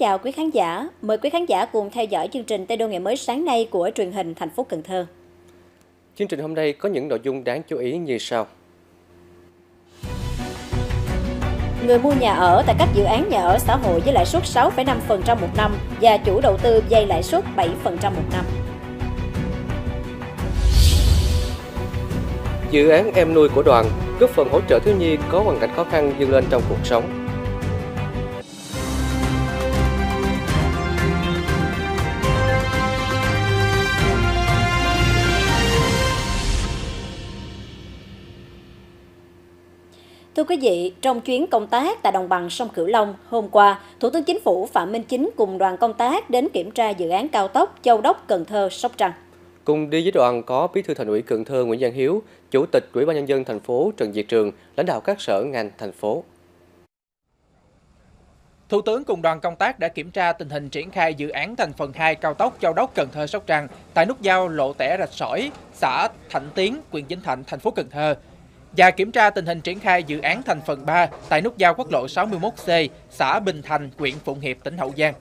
Chào quý khán giả. Mời quý khán giả cùng theo dõi chương trình Tây Đô ngày mới sáng nay của truyền hình thành phố Cần Thơ. Chương trình hôm nay có những nội dung đáng chú ý như sau. Người mua nhà ở tại các dự án nhà ở xã hội với lãi suất 6,5% một năm và chủ đầu tư vay lãi suất 7% một năm. Dự án em nuôi của đoàn góp phần hỗ trợ thiếu nhi có hoàn cảnh khó khăn vươn lên trong cuộc sống. Thưa quý vị, trong chuyến công tác tại đồng bằng sông Cửu Long, hôm qua, Thủ tướng Chính phủ Phạm Minh Chính cùng đoàn công tác đến kiểm tra dự án cao tốc Châu Đốc Cần Thơ Sóc Trăng. Cùng đi với đoàn có Bí thư Thành ủy Cần Thơ Nguyễn Văn Hiếu, Chủ tịch Ủy ban nhân dân thành phố Trần Việt Trường, lãnh đạo các sở ngành thành phố. Thủ tướng cùng đoàn công tác đã kiểm tra tình hình triển khai dự án thành phần 2 cao tốc Châu Đốc Cần Thơ Sóc Trăng tại nút giao lộ Tẻ Rạch Sỏi, xã Thạnh Tiến, huyện Vĩnh Thạnh, thành phố Cần Thơ và kiểm tra tình hình triển khai dự án thành phần 3 tại nút giao quốc lộ 61C, xã Bình Thành, huyện Phụng Hiệp, tỉnh Hậu Giang.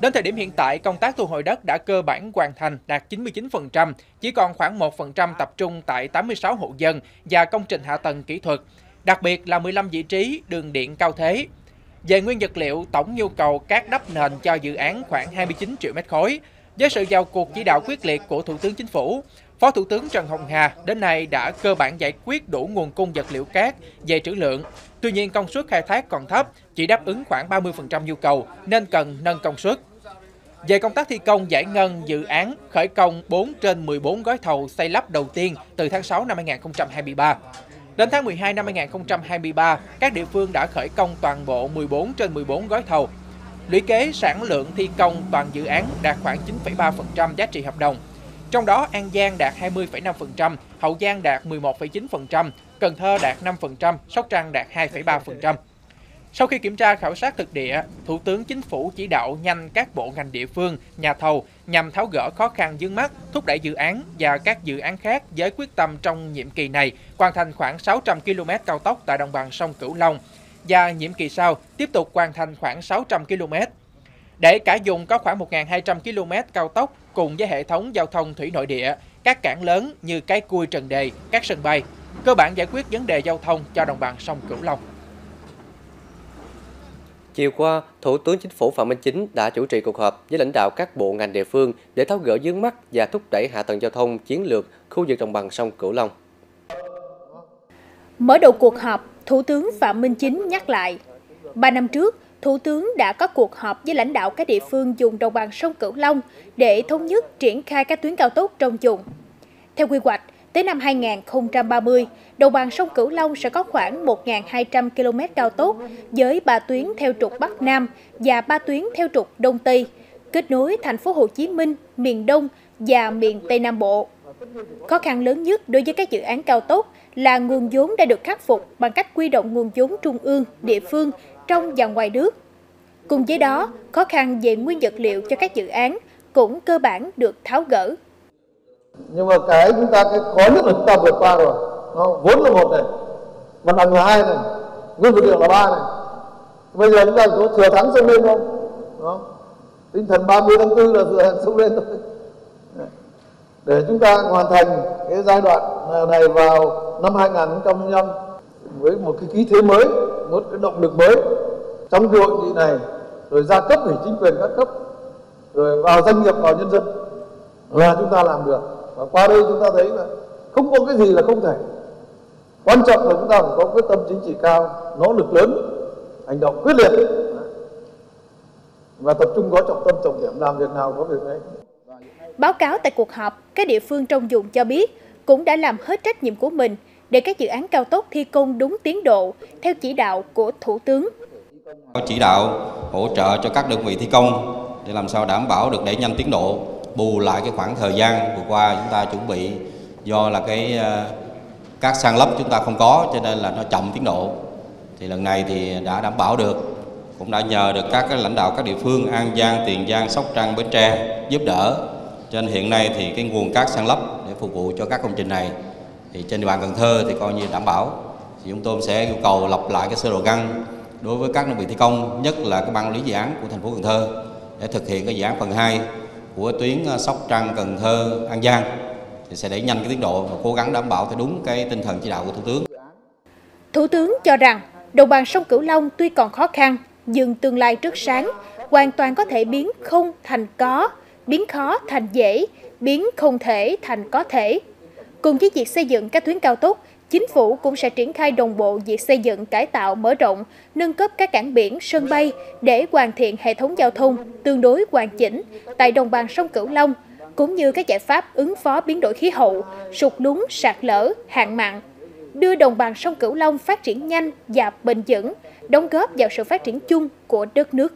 Đến thời điểm hiện tại, công tác thu hồi đất đã cơ bản hoàn thành đạt 99%, chỉ còn khoảng 1% tập trung tại 86 hộ dân và công trình hạ tầng kỹ thuật, đặc biệt là 15 vị trí đường điện cao thế. Về nguyên vật liệu, tổng nhu cầu cát đắp nền cho dự án khoảng 29 triệu mét khối. Với sự vào cuộc chỉ đạo quyết liệt của Thủ tướng Chính phủ, Phó Thủ tướng Trần Hồng Hà đến nay đã cơ bản giải quyết đủ nguồn cung vật liệu cát về trữ lượng. Tuy nhiên công suất khai thác còn thấp, chỉ đáp ứng khoảng 30% nhu cầu nên cần nâng công suất. Về công tác thi công giải ngân dự án khởi công 4 trên 14 gói thầu xây lắp đầu tiên từ tháng 6 năm 2023. Đến tháng 12 năm 2023, các địa phương đã khởi công toàn bộ 14 trên 14 gói thầu. Lũy kế sản lượng thi công toàn dự án đạt khoảng 9,3% giá trị hợp đồng. Trong đó An Giang đạt 20,5%, Hậu Giang đạt 11,9%, Cần Thơ đạt 5%, Sóc Trăng đạt 2,3%. Sau khi kiểm tra khảo sát thực địa, Thủ tướng Chính phủ chỉ đạo nhanh các bộ ngành địa phương, nhà thầu nhằm tháo gỡ khó khăn vướng mắt, thúc đẩy dự án và các dự án khác với quyết tâm trong nhiệm kỳ này hoàn thành khoảng 600 km cao tốc tại đồng bằng sông Cửu Long và nhiệm kỳ sau tiếp tục hoàn thành khoảng 600 km. Để cả dùng có khoảng 1.200 km cao tốc cùng với hệ thống giao thông thủy nội địa, các cảng lớn như Cái Cui Trần Đề, các sân bay, cơ bản giải quyết vấn đề giao thông cho đồng bằng sông Cửu Long. Chiều qua, Thủ tướng Chính phủ Phạm Minh Chính đã chủ trì cuộc họp với lãnh đạo các bộ ngành địa phương để tháo gỡ vướng mắt và thúc đẩy hạ tầng giao thông chiến lược khu vực đồng bằng sông Cửu Long. Mở đầu cuộc họp, Thủ tướng Phạm Minh Chính nhắc lại, ba năm trước, Thủ tướng đã có cuộc họp với lãnh đạo các địa phương dùng đồng bằng sông Cửu Long để thống nhất triển khai các tuyến cao tốc trong vùng. Theo quy hoạch, tới năm 2030, đồng bằng sông Cửu Long sẽ có khoảng 1.200 km cao tốc với ba tuyến theo trục Bắc Nam và ba tuyến theo trục Đông Tây, kết nối thành phố Hồ Chí Minh, miền Đông và miền Tây Nam Bộ. Khó khăn lớn nhất đối với các dự án cao tốc là nguồn vốn đã được khắc phục bằng cách quy động nguồn vốn trung ương, địa phương trong và ngoài nước. Cùng với đó, khó khăn về nguyên vật liệu cho các dự án cũng cơ bản được tháo gỡ. Nhưng mà cái chúng ta cái khó nhất là chúng ta vượt qua rồi. Nó vốn là một này, mặt bằng là hai này, nguyên vật liệu là ba này. Bây giờ chúng ta có thừa thắng sông lên không? Đó. Tinh thần 30 tháng 4 là thừa thắng sông lên thôi. Để chúng ta hoàn thành cái giai đoạn này vào năm 2025 với một cái khí thế mới, một cái động lực mới. Trong cái hội nghị này rồi ra cấp ủy chính quyền các cấp rồi vào doanh nghiệp vào nhân dân là chúng ta làm được. Và qua đây chúng ta thấy là không có cái gì là không thể. Quan trọng là chúng ta phải có quyết tâm chính trị cao nỗ lực lớn hành động quyết liệt. Và tập trung có trọng tâm trọng điểm làm việc nào có việc đấy. Báo cáo tại cuộc họp, các địa phương trong vùng cho biết cũng đã làm hết trách nhiệm của mình để các dự án cao tốc thi công đúng tiến độ theo chỉ đạo của Thủ tướng. Chỉ đạo hỗ trợ cho các đơn vị thi công để làm sao đảm bảo được đẩy nhanh tiến độ, bù lại cái khoảng thời gian vừa qua chúng ta chuẩn bị do là cái ờ, các sang lấp chúng ta không có cho nên là nó chậm tiến độ. Thì lần này thì đã đảm bảo được cũng đã nhờ được các cái lãnh đạo các địa phương An Giang, Tiền Giang, Sóc Trăng, Bến Tre giúp đỡ. Cho nên hiện nay thì cái nguồn cát san lấp để phục vụ cho các công trình này thì trên địa bàn Cần Thơ thì coi như đảm bảo thì chúng tôi sẽ yêu cầu lập lại cái sơ đồ găng đối với các đơn vị thi công, nhất là cái ban quản lý dự án của thành phố Cần Thơ để thực hiện cái dự án phần 2 của tuyến ờ, Sóc Trăng, Cần Thơ, An Giang thì sẽ đẩy nhanh cái tiến độ và cố gắng đảm bảo theo đúng cái tinh thần chỉ đạo của Thủ tướng. Thủ tướng cho rằng đồng bằng sông Cửu Long tuy còn khó khăn nhưng tương lai rất sáng, hoàn toàn có thể biến không thành có, biến khó thành dễ, biến không thể thành có thể. Cùng với việc xây dựng các tuyến cao tốc, Chính phủ cũng sẽ triển khai đồng bộ việc xây dựng cải tạo mở rộng, nâng cấp các cảng biển, sân bay để hoàn thiện hệ thống giao thông tương đối hoàn chỉnh tại đồng bằng sông Cửu Long, cũng như các giải pháp ứng phó biến đổi khí hậu, sụt lún, sạt lở, hạn mặn, đưa đồng bằng sông Cửu Long phát triển nhanh và bền vững, đóng góp vào sự phát triển chung của đất nước.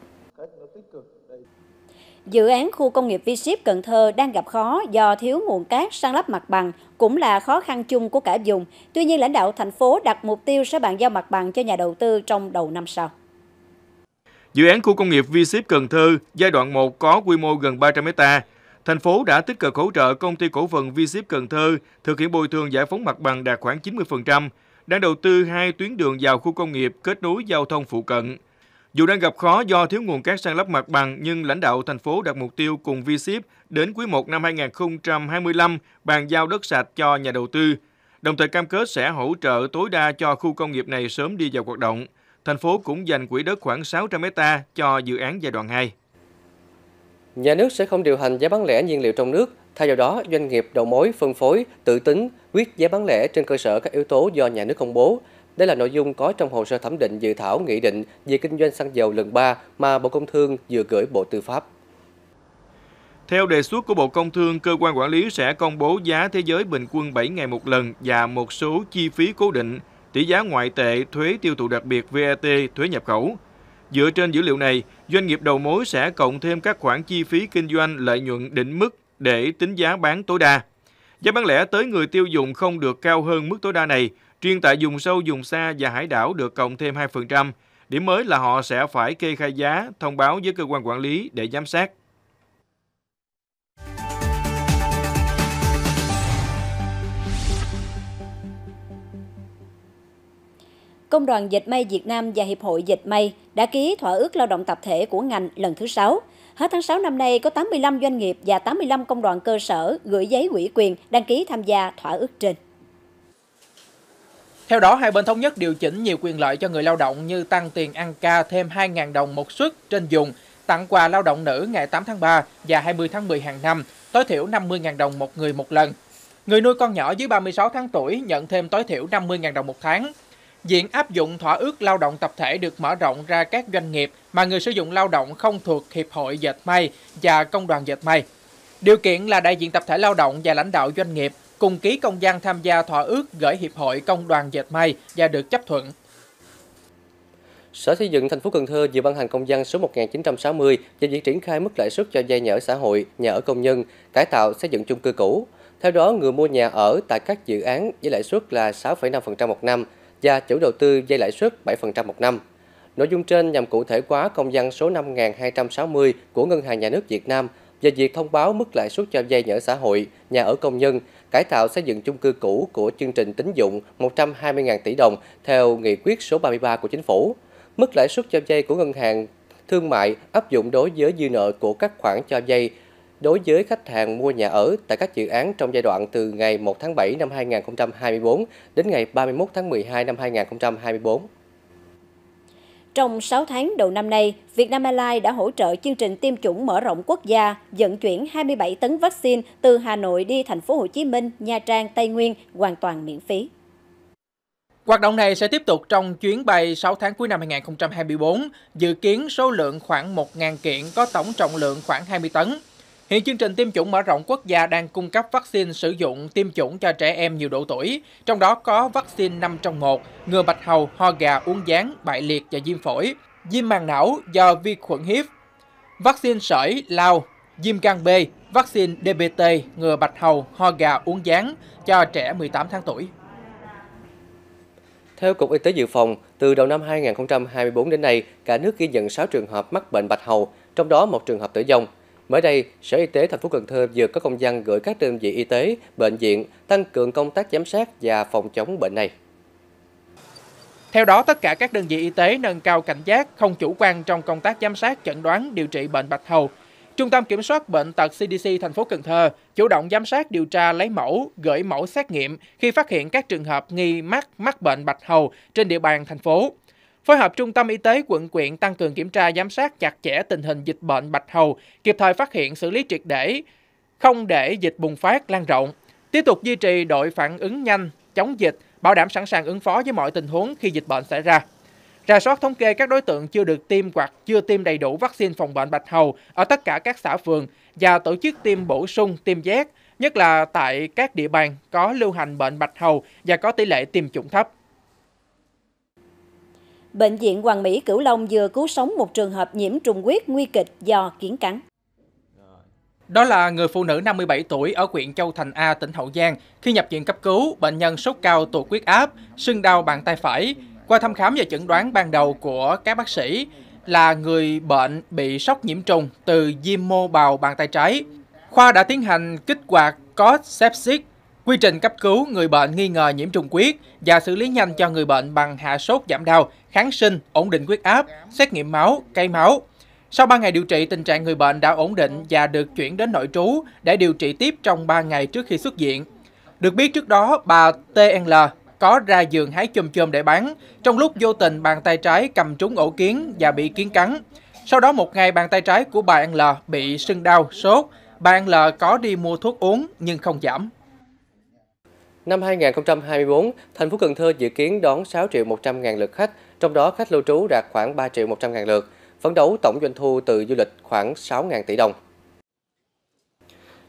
Dự án khu công nghiệp v Cần Thơ đang gặp khó do thiếu nguồn cát san lấp mặt bằng, cũng là khó khăn chung của cả vùng. Tuy nhiên, lãnh đạo thành phố đặt mục tiêu sẽ bàn giao mặt bằng cho nhà đầu tư trong đầu năm sau. Dự án khu công nghiệp v Cần Thơ giai đoạn 1 có quy mô gần 300ha, Thành phố đã tích cực hỗ trợ công ty cổ phần v Cần Thơ thực hiện bồi thường giải phóng mặt bằng đạt khoảng 90%, đang đầu tư hai tuyến đường vào khu công nghiệp kết nối giao thông phụ cận. Dù đang gặp khó do thiếu nguồn cát san lấp mặt bằng, nhưng lãnh đạo thành phố đặt mục tiêu cùng VSIP đến quý 1 năm 2025 bàn giao đất sạch cho nhà đầu tư, đồng thời cam kết sẽ hỗ trợ tối đa cho khu công nghiệp này sớm đi vào hoạt động. Thành phố cũng dành quỹ đất khoảng 600 hecta cho dự án giai đoạn 2. Nhà nước sẽ không điều hành giá bán lẻ nhiên liệu trong nước, thay vào đó doanh nghiệp đầu mối phân phối tự tính quyết giá bán lẻ trên cơ sở các yếu tố do nhà nước công bố đây là nội dung có trong hồ sơ thẩm định dự thảo nghị định về kinh doanh xăng dầu lần 3 mà Bộ Công Thương vừa gửi Bộ Tư pháp. Theo đề xuất của Bộ Công Thương, cơ quan quản lý sẽ công bố giá thế giới bình quân 7 ngày một lần và một số chi phí cố định, tỷ giá ngoại tệ, thuế tiêu thụ đặc biệt VAT, thuế nhập khẩu. Dựa trên dữ liệu này, doanh nghiệp đầu mối sẽ cộng thêm các khoản chi phí kinh doanh lợi nhuận định mức để tính giá bán tối đa. Giá bán lẻ tới người tiêu dùng không được cao hơn mức tối đa này, Riêng tại vùng sâu, vùng xa và hải đảo được cộng thêm 2%. Điểm mới là họ sẽ phải kê khai giá, thông báo với cơ quan quản lý để giám sát. Công đoàn Dệt may Việt Nam và Hiệp hội Dệt may đã ký thỏa ước lao động tập thể của ngành lần thứ 6. Hết tháng 6 năm nay, có 85 doanh nghiệp và 85 công đoàn cơ sở gửi giấy ủy quyền đăng ký tham gia thỏa ước trên. Theo đó, hai bên thống nhất điều chỉnh nhiều quyền lợi cho người lao động như tăng tiền ăn ca thêm 2.000 đồng một suất trên dùng, tặng quà lao động nữ ngày 8 tháng 3 và 20 tháng 10 hàng năm, tối thiểu 50.000 đồng một người một lần. Người nuôi con nhỏ dưới 36 tháng tuổi nhận thêm tối thiểu 50.000 đồng một tháng. Diện áp dụng thỏa ước lao động tập thể được mở rộng ra các doanh nghiệp mà người sử dụng lao động không thuộc Hiệp hội Dệt may và Công đoàn Dệt may. Điều kiện là đại diện tập thể lao động và lãnh đạo doanh nghiệp cùng ký công văn tham gia thỏa ước gửi Hiệp hội Công đoàn Dệt may và được chấp thuận. Sở Xây dựng thành phố Cần Thơ vừa ban hành công văn số 1960 về việc triển khai mức lãi suất cho vay nhà ở xã hội, nhà ở công nhân, cải tạo xây dựng chung cư cũ. Theo đó, người mua nhà ở tại các dự án với lãi suất là 6,5% một năm và chủ đầu tư vay lãi suất 7% một năm. Nội dung trên nhằm cụ thể hóa công văn số 5260 của Ngân hàng Nhà nước Việt Nam về việc thông báo mức lãi suất cho vay nhà ở xã hội, nhà ở công nhân, cải tạo xây dựng chung cư cũ của chương trình tín dụng 120.000 tỷ đồng theo nghị quyết số 33 của chính phủ. Mức lãi suất cho vay của ngân hàng thương mại áp dụng đối với dư nợ của các khoản cho vay đối với khách hàng mua nhà ở tại các dự án trong giai đoạn từ ngày 1 tháng 7 năm 2024 đến ngày 31 tháng 12 năm 2024. Trong 6 tháng đầu năm nay, Vietnam Airlines đã hỗ trợ chương trình tiêm chủng mở rộng quốc gia, vận chuyển 27 tấn vaccine từ Hà Nội đi thành phố Hồ Chí Minh, Nha Trang, Tây Nguyên hoàn toàn miễn phí. Hoạt động này sẽ tiếp tục trong chuyến bay 6 tháng cuối năm 2024, dự kiến số lượng khoảng 1.000 kiện có tổng trọng lượng khoảng 20 tấn. Hiện chương trình tiêm chủng mở rộng quốc gia đang cung cấp vaccine sử dụng tiêm chủng cho trẻ em nhiều độ tuổi, trong đó có vaccine 5 trong 1, ngừa bạch hầu, ho gà, uống gián, bại liệt và viêm phổi, viêm màng não do vi khuẩn hiếp, vaccine sởi, lao, viêm gan B, vaccine DBT, ngừa bạch hầu, ho gà, uống gián cho trẻ 18 tháng tuổi. Theo Cục Y tế Dự phòng, từ đầu năm 2024 đến nay, cả nước ghi nhận 6 trường hợp mắc bệnh bạch hầu, trong đó một trường hợp tử vong. Mới đây, Sở Y tế thành phố Cần Thơ vừa có công văn gửi các đơn vị y tế, bệnh viện tăng cường công tác giám sát và phòng chống bệnh này. Theo đó, tất cả các đơn vị y tế nâng cao cảnh giác, không chủ quan trong công tác giám sát, chẩn đoán, điều trị bệnh bạch hầu. Trung tâm Kiểm soát Bệnh tật CDC thành phố Cần Thơ chủ động giám sát điều tra lấy mẫu, gửi mẫu xét nghiệm khi phát hiện các trường hợp nghi mắc mắc bệnh bạch hầu trên địa bàn thành phố. Phối hợp Trung tâm Y tế quận quyện tăng cường kiểm tra giám sát chặt chẽ tình hình dịch bệnh bạch hầu, kịp thời phát hiện xử lý triệt để, không để dịch bùng phát lan rộng. Tiếp tục duy trì đội phản ứng nhanh, chống dịch, bảo đảm sẵn sàng ứng phó với mọi tình huống khi dịch bệnh xảy ra. Rà soát thống kê các đối tượng chưa được tiêm hoặc chưa tiêm đầy đủ vaccine phòng bệnh bạch hầu ở tất cả các xã phường và tổ chức tiêm bổ sung, tiêm giác, nhất là tại các địa bàn có lưu hành bệnh bạch hầu và có tỷ lệ tiêm chủng thấp. Bệnh viện Hoàng Mỹ Cửu Long vừa cứu sống một trường hợp nhiễm trùng huyết nguy kịch do kiến cắn. Đó là người phụ nữ 57 tuổi ở huyện Châu Thành A, tỉnh Hậu Giang. Khi nhập viện cấp cứu, bệnh nhân sốt cao tụt huyết áp, sưng đau bàn tay phải. Qua thăm khám và chẩn đoán ban đầu của các bác sĩ là người bệnh bị sốc nhiễm trùng từ viêm mô bào bàn tay trái. Khoa đã tiến hành kích hoạt có sepsis. Quy trình cấp cứu người bệnh nghi ngờ nhiễm trùng huyết và xử lý nhanh cho người bệnh bằng hạ sốt giảm đau, kháng sinh, ổn định huyết áp, xét nghiệm máu, cây máu. Sau 3 ngày điều trị, tình trạng người bệnh đã ổn định và được chuyển đến nội trú để điều trị tiếp trong 3 ngày trước khi xuất viện. Được biết trước đó, bà TNL có ra giường hái chôm chôm để bán, trong lúc vô tình bàn tay trái cầm trúng ổ kiến và bị kiến cắn. Sau đó một ngày bàn tay trái của bà L bị sưng đau, sốt. Bà L có đi mua thuốc uống nhưng không giảm. Năm 2024, thành phố Cần Thơ dự kiến đón 6 triệu 100 ngàn lượt khách, trong đó khách lưu trú đạt khoảng 3 triệu 100 ngàn lượt, phấn đấu tổng doanh thu từ du lịch khoảng 6 ngàn tỷ đồng.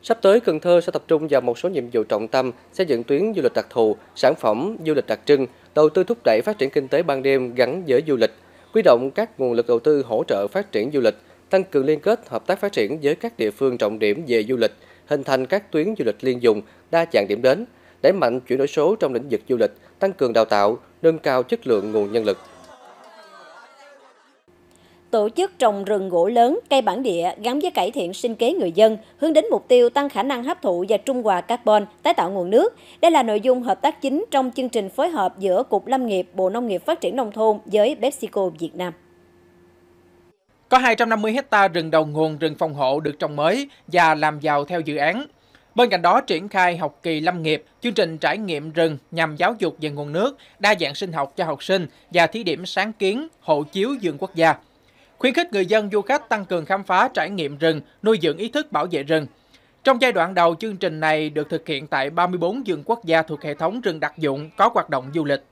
Sắp tới, Cần Thơ sẽ tập trung vào một số nhiệm vụ trọng tâm, xây dựng tuyến du lịch đặc thù, sản phẩm du lịch đặc trưng, đầu tư thúc đẩy phát triển kinh tế ban đêm gắn với du lịch, huy động các nguồn lực đầu tư hỗ trợ phát triển du lịch, tăng cường liên kết hợp tác phát triển với các địa phương trọng điểm về du lịch, hình thành các tuyến du lịch liên dùng, đa dạng điểm đến, đẩy mạnh chuyển đổi số trong lĩnh vực du lịch, tăng cường đào tạo, nâng cao chất lượng nguồn nhân lực tổ chức trồng rừng gỗ lớn, cây bản địa gắn với cải thiện sinh kế người dân, hướng đến mục tiêu tăng khả năng hấp thụ và trung hòa carbon, tái tạo nguồn nước. Đây là nội dung hợp tác chính trong chương trình phối hợp giữa Cục Lâm nghiệp, Bộ Nông nghiệp Phát triển Nông thôn với PepsiCo Việt Nam. Có 250 hecta rừng đầu nguồn rừng phòng hộ được trồng mới và làm giàu theo dự án. Bên cạnh đó, triển khai học kỳ lâm nghiệp, chương trình trải nghiệm rừng nhằm giáo dục về nguồn nước, đa dạng sinh học cho học sinh và thí điểm sáng kiến hộ chiếu vườn quốc gia khuyến khích người dân du khách tăng cường khám phá trải nghiệm rừng, nuôi dưỡng ý thức bảo vệ rừng. Trong giai đoạn đầu, chương trình này được thực hiện tại 34 vườn quốc gia thuộc hệ thống rừng đặc dụng có hoạt động du lịch.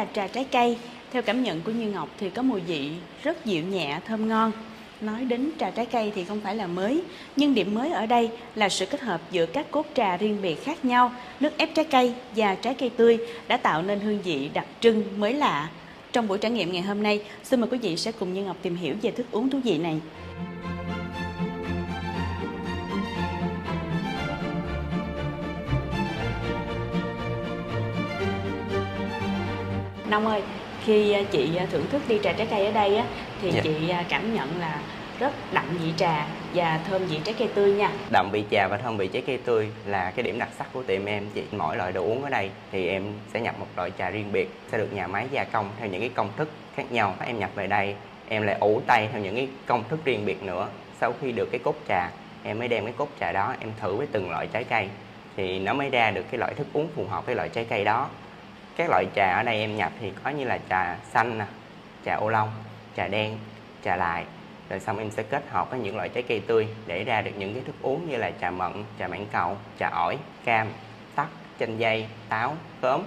Là trà trái cây. Theo cảm nhận của Như Ngọc thì có mùi vị rất dịu nhẹ, thơm ngon. Nói đến trà trái cây thì không phải là mới, nhưng điểm mới ở đây là sự kết hợp giữa các cốt trà riêng biệt khác nhau, nước ép trái cây và trái cây tươi đã tạo nên hương vị đặc trưng mới lạ. Trong buổi trải nghiệm ngày hôm nay, xin mời quý vị sẽ cùng Như Ngọc tìm hiểu về thức uống thú vị này. Long ơi, khi à, chị à, thưởng thức ly trà trái cây ở đây á, thì dạ. chị à, cảm nhận là rất đậm vị trà và thơm vị trái cây tươi nha. Đậm vị trà và thơm vị trái cây tươi là cái điểm đặc sắc của tiệm em chị. Mỗi loại đồ uống ở đây thì em sẽ nhập một loại trà riêng biệt, sẽ được nhà máy gia công theo những cái công thức khác nhau. Em nhập về đây, em lại ủ tay theo những cái công thức riêng biệt nữa. Sau khi được cái cốt trà, em mới đem cái cốt trà đó em thử với từng loại trái cây thì nó mới ra được cái loại thức uống phù hợp với loại trái cây đó các loại trà ở đây em nhập thì có như là trà xanh nè, trà ô long, trà đen, trà lại. Rồi xong em sẽ kết hợp với những loại trái cây tươi để ra được những cái thức uống như là trà mận, trà mãng cầu, trà ổi, cam, tắc, chanh dây, táo khóm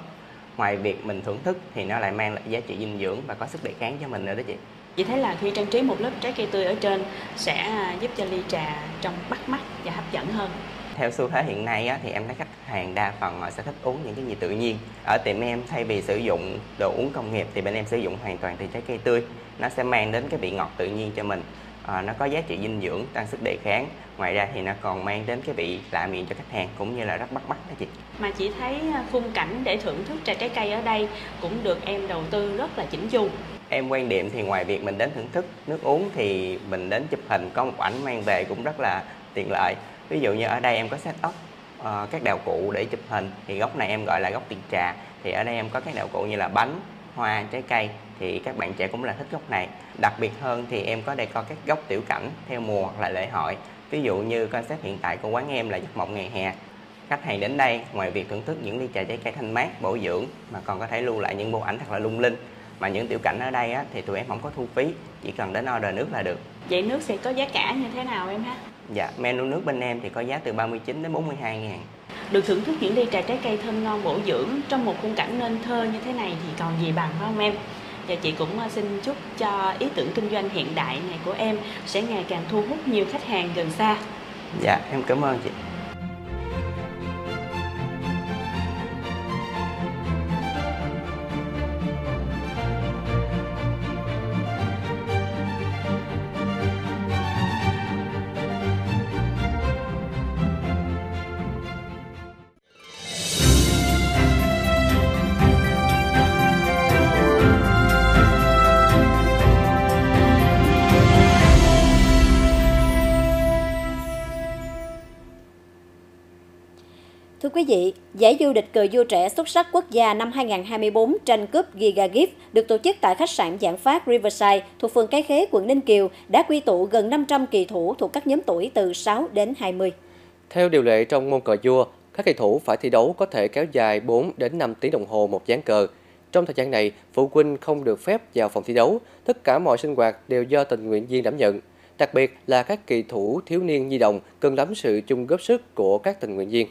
ngoài việc mình thưởng thức thì nó lại mang lại giá trị dinh dưỡng và có sức đề kháng cho mình nữa đó chị. Chị thấy là khi trang trí một lớp trái cây tươi ở trên sẽ à, giúp cho ly trà trông bắt mắt và hấp dẫn hơn theo xu thế hiện nay á, thì em thấy khách hàng đa phần họ sẽ thích uống những cái gì tự nhiên. Ở tiệm em thay vì sử dụng đồ uống công nghiệp thì bên em sử dụng hoàn toàn từ trái cây tươi. Nó sẽ mang đến cái vị ngọt tự nhiên cho mình. À, nó có giá trị dinh dưỡng tăng sức đề kháng. Ngoài ra thì nó còn mang đến cái vị lạ miệng cho khách hàng cũng như là rất bắt mắt đó chị. Mà chị thấy à, khung cảnh để thưởng thức trà trái cây ở đây cũng được em đầu tư rất là chỉnh chu. Em quan điểm thì ngoài việc mình đến thưởng thức nước uống thì mình đến chụp hình có một ảnh mang về cũng rất là tiện lợi ví dụ như ở đây em có setup uh, các đạo cụ để chụp hình thì góc này em gọi là góc tiền trà. Thì ở đây em có các đạo cụ như là bánh hoa trái cây thì các bạn trẻ cũng là thích góc này. Đặc biệt hơn thì em có đây có các góc tiểu cảnh theo mùa hoặc là lễ hội. Ví dụ như concept hiện tại của quán em là giấc mộng ngày hè. Khách hàng đến đây ngoài việc thưởng thức những ly trà trái cây thanh mát bổ dưỡng mà còn có thể lưu lại những bộ ảnh thật là lung linh. Mà những tiểu cảnh ở đây á, thì tụi em không có thu phí chỉ cần đến order nước là được. Vậy nước sẽ có giá cả như thế nào em ha? Dạ menu nước bên em thì có giá từ 39 đến 42 ngàn. Được thưởng thức những ly trà trái cây thơm ngon bổ dưỡng trong một khung cảnh nên thơ như thế này thì còn gì bằng phải không em? Và chị cũng ờ, xin chúc cho ý tưởng kinh doanh hiện đại này của em sẽ ngày càng thu hút nhiều khách hàng gần xa. Dạ em cảm ơn chị quý vị, giải du địch cờ vua trẻ xuất sắc quốc gia năm 2024 tranh cúp Giga Gift được tổ chức tại khách sạn Giảng Phát Riverside thuộc phường Cái Khế, quận Ninh Kiều đã quy tụ gần 500 kỳ thủ thuộc các nhóm tuổi từ 6 đến 20. Theo điều lệ trong môn cờ vua, các kỳ thủ phải thi đấu có thể kéo dài 4 đến 5 tiếng đồng hồ một ván cờ. Trong thời gian này, phụ huynh không được phép vào phòng thi đấu, tất cả mọi sinh hoạt đều do tình nguyện viên đảm nhận. Đặc biệt là các kỳ thủ thiếu niên nhi đồng cần lắm sự chung góp sức của các tình nguyện viên.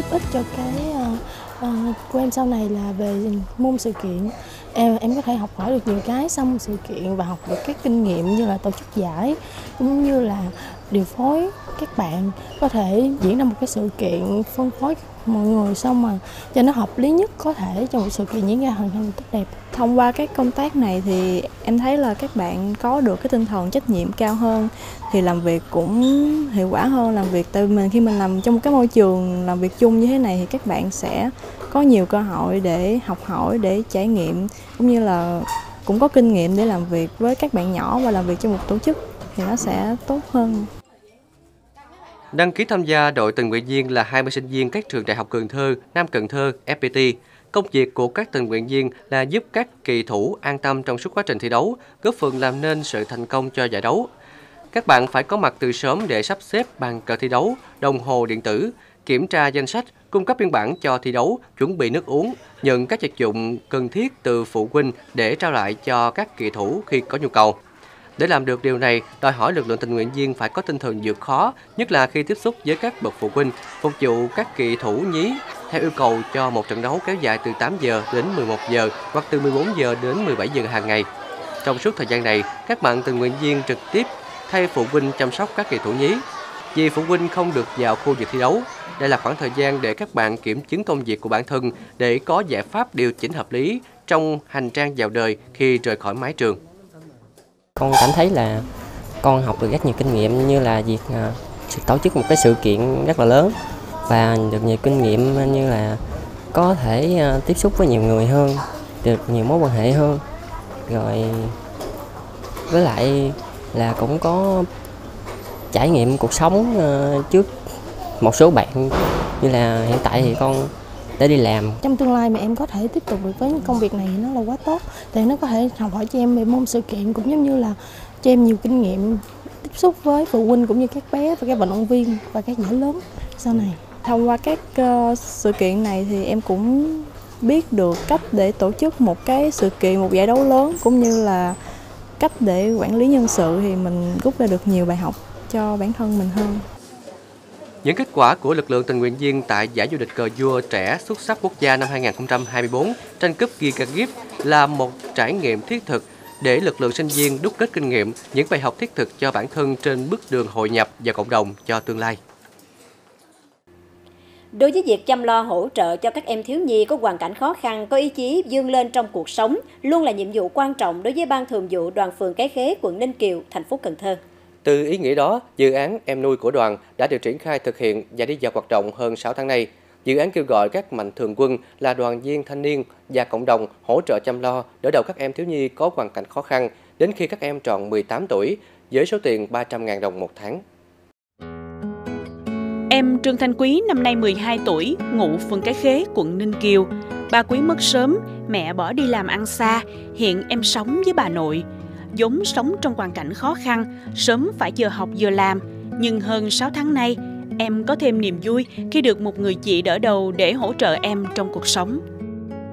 Giúp ích cho cái uh, uh, của em sau này là về môn sự kiện. Em em có thể học hỏi được nhiều cái sau một sự kiện và học được các kinh nghiệm như là tổ chức giải cũng như là điều phối các bạn có thể diễn ra một cái sự kiện phân phối mọi người xong mà cho nó hợp lý nhất có thể cho một sự kiện diễn ra hoàn thành tốt đẹp. Thông qua các công tác này thì em thấy là các bạn có được cái tinh thần trách nhiệm cao hơn, thì làm việc cũng hiệu quả hơn. Làm việc tại mình, khi mình làm trong một cái môi trường làm việc chung như thế này thì các bạn sẽ có nhiều cơ hội để học hỏi, để trải nghiệm, cũng như là cũng có kinh nghiệm để làm việc với các bạn nhỏ và làm việc trong một tổ chức thì nó sẽ tốt hơn. Đăng ký tham gia đội tình nguyện viên là 20 sinh viên các trường đại học Cần Thơ, Nam Cần Thơ, FPT. Công việc của các tình nguyện viên là giúp các kỳ thủ an tâm trong suốt quá trình thi đấu, góp phần làm nên sự thành công cho giải đấu. Các bạn phải có mặt từ sớm để sắp xếp bàn cờ thi đấu, đồng hồ điện tử, kiểm tra danh sách, cung cấp biên bản cho thi đấu, chuẩn bị nước uống, nhận các vật dụng cần thiết từ phụ huynh để trao lại cho các kỳ thủ khi có nhu cầu. Để làm được điều này, đòi hỏi lực lượng tình nguyện viên phải có tinh thần vượt khó, nhất là khi tiếp xúc với các bậc phụ huynh, phục vụ các kỳ thủ nhí theo yêu cầu cho một trận đấu kéo dài từ 8 giờ đến 11 giờ hoặc từ 14 giờ đến 17 giờ hàng ngày. Trong suốt thời gian này, các bạn tình nguyện viên trực tiếp thay phụ huynh chăm sóc các kỳ thủ nhí. Vì phụ huynh không được vào khu vực thi đấu, đây là khoảng thời gian để các bạn kiểm chứng công việc của bản thân để có giải pháp điều chỉnh hợp lý trong hành trang vào đời khi rời khỏi mái trường. Con cảm thấy là con học được rất nhiều kinh nghiệm như là việc à, tổ chức một cái sự kiện rất là lớn và được nhiều kinh nghiệm như là có thể à, tiếp xúc với nhiều người hơn, được nhiều mối quan hệ hơn. Rồi với lại là cũng có trải nghiệm cuộc sống à, trước một số bạn như là hiện tại thì con để đi làm. Trong tương lai mà em có thể tiếp tục được với công việc này nó là quá tốt. Tại nó có thể học hỏi cho em về môn sự kiện cũng giống như là cho em nhiều kinh nghiệm tiếp xúc với phụ huynh cũng như các bé và các vận động viên và các giải lớn sau này. Thông qua các uh, sự kiện này thì em cũng biết được cách để tổ chức một cái sự kiện, một giải đấu lớn cũng như là cách để quản lý nhân sự thì mình rút ra được nhiều bài học cho bản thân mình hơn. Những kết quả của lực lượng tình nguyện viên tại giải vô địch cờ vua trẻ xuất sắc quốc gia năm 2024 tranh cúp Giga Gift là một trải nghiệm thiết thực để lực lượng sinh viên đúc kết kinh nghiệm, những bài học thiết thực cho bản thân trên bước đường hội nhập và cộng đồng cho tương lai. Đối với việc chăm lo hỗ trợ cho các em thiếu nhi có hoàn cảnh khó khăn, có ý chí vươn lên trong cuộc sống, luôn là nhiệm vụ quan trọng đối với Ban Thường vụ Đoàn phường Cái Khế, quận Ninh Kiều, thành phố Cần Thơ. Từ ý nghĩa đó, dự án Em nuôi của đoàn đã được triển khai thực hiện và đi vào hoạt động hơn 6 tháng nay. Dự án kêu gọi các mạnh thường quân là đoàn viên thanh niên và cộng đồng hỗ trợ chăm lo, đỡ đầu các em thiếu nhi có hoàn cảnh khó khăn đến khi các em tròn 18 tuổi với số tiền 300.000 đồng một tháng. Em Trương Thanh Quý năm nay 12 tuổi, ngụ phường Cái Khế, quận Ninh Kiều. Ba Quý mất sớm, mẹ bỏ đi làm ăn xa, hiện em sống với bà nội vốn sống trong hoàn cảnh khó khăn, sớm phải vừa học vừa làm. Nhưng hơn 6 tháng nay, em có thêm niềm vui khi được một người chị đỡ đầu để hỗ trợ em trong cuộc sống.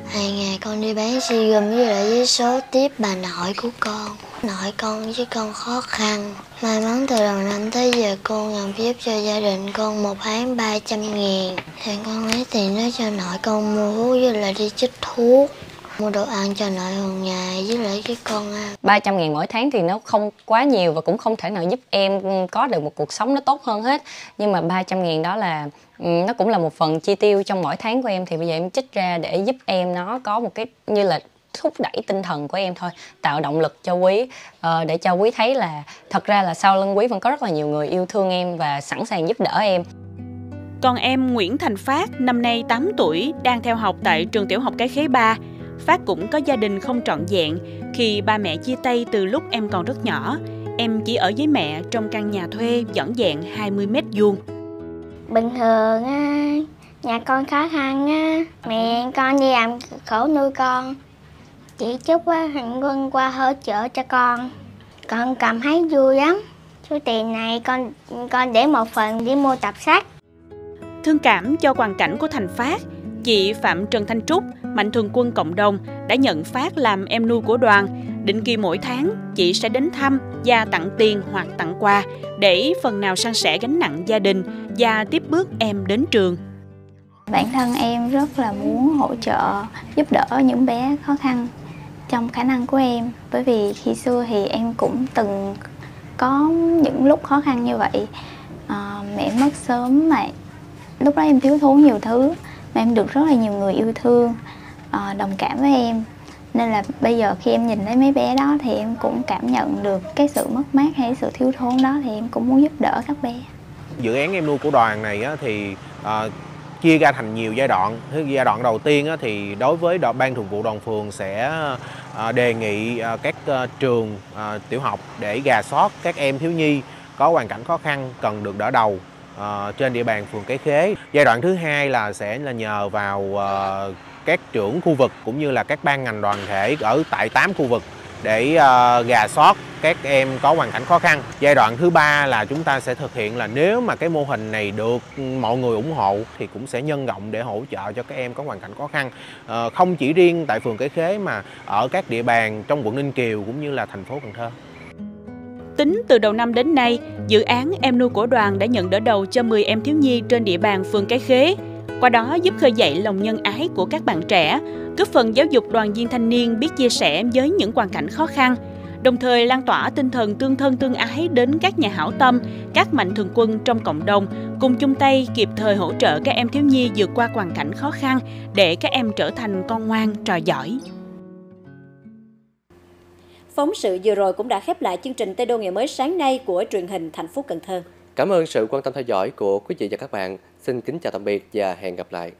Hàng ngày con đi bán si gum với lại với số tiếp bà nội của con. Nội con với con khó khăn. May mắn từ đầu năm tới giờ cô nhận giúp cho gia đình con một tháng 300 ngàn. Thì con lấy tiền đó cho nội con mua thuốc với lại đi chích thuốc mua đồ ăn cho nội hàng ngày với lại cái con ăn. 300 ngàn mỗi tháng thì nó không quá nhiều và cũng không thể nào giúp em có được một cuộc sống nó tốt hơn hết nhưng mà 300 ngàn đó là ừ, nó cũng là một phần chi tiêu trong mỗi tháng của em thì bây giờ em trích ra để giúp em nó có một cái như là thúc đẩy tinh thần của em thôi tạo động lực cho quý uh, để cho quý thấy là thật ra là sau lưng quý vẫn có rất là nhiều người yêu thương em và sẵn sàng giúp đỡ em còn em Nguyễn Thành Phát, năm nay 8 tuổi, đang theo học tại trường tiểu học Cái Khế 3. Phát cũng có gia đình không trọn vẹn khi ba mẹ chia tay từ lúc em còn rất nhỏ. Em chỉ ở với mẹ trong căn nhà thuê dọn dẹn 20 mét vuông. Bình thường á, nhà con khó khăn á, mẹ con đi làm khổ nuôi con. Chị chúc Hạnh Quân qua hỗ trợ cho con. Con cảm thấy vui lắm. Số tiền này con con để một phần đi mua tập sách. Thương cảm cho hoàn cảnh của Thành Phát, chị Phạm Trần Thanh Trúc, mạnh thường quân cộng đồng đã nhận Phát làm em nuôi của đoàn. Định kỳ mỗi tháng, chị sẽ đến thăm và tặng tiền hoặc tặng quà để phần nào san sẻ gánh nặng gia đình và tiếp bước em đến trường. Bản thân em rất là muốn hỗ trợ, giúp đỡ những bé khó khăn trong khả năng của em bởi vì khi xưa thì em cũng từng có những lúc khó khăn như vậy à, mẹ mất sớm mà lúc đó em thiếu thốn nhiều thứ mà em được rất là nhiều người yêu thương ờ, đồng cảm với em. Nên là bây giờ khi em nhìn thấy mấy bé đó thì em cũng cảm nhận được cái sự mất mát hay sự thiếu thốn đó thì em cũng muốn giúp đỡ các bé. Dự án em nuôi của đoàn này á, thì uh, chia ra thành nhiều giai đoạn. Giai đoạn đầu tiên á, thì đối với đoàn ban thường vụ đoàn phường sẽ uh, đề nghị uh, các uh, trường uh, tiểu học để gà sót các em thiếu nhi có hoàn cảnh khó khăn cần được đỡ đầu uh, trên địa bàn phường Cái Khế. Giai đoạn thứ hai là sẽ là nhờ vào uh, các trưởng khu vực cũng như là các ban ngành đoàn thể ở tại 8 khu vực để uh, gà sót các em có hoàn cảnh khó khăn. Giai đoạn thứ ba là chúng ta sẽ thực hiện là nếu mà cái mô hình này được mọi người ủng hộ thì cũng sẽ nhân rộng để hỗ trợ cho các em có hoàn cảnh khó khăn. Uh, không chỉ riêng tại phường Cái Khế mà ở các địa bàn trong quận Ninh Kiều cũng như là thành phố Cần Thơ. Tính từ đầu năm đến nay, dự án Em nuôi của đoàn đã nhận đỡ đầu cho 10 em thiếu nhi trên địa bàn phường Cái Khế. Qua đó giúp khơi dậy lòng nhân ái của các bạn trẻ, góp phần giáo dục đoàn viên thanh niên biết chia sẻ với những hoàn cảnh khó khăn, đồng thời lan tỏa tinh thần tương thân tương ái đến các nhà hảo tâm, các mạnh thường quân trong cộng đồng, cùng chung tay kịp thời hỗ trợ các em thiếu nhi vượt qua hoàn cảnh khó khăn để các em trở thành con ngoan trò giỏi. Phóng sự vừa rồi cũng đã khép lại chương trình Tây Đô ngày mới sáng nay của truyền hình thành phố Cần Thơ. Cảm ơn sự quan tâm theo dõi của quý vị và các bạn. Xin kính chào tạm biệt và hẹn gặp lại.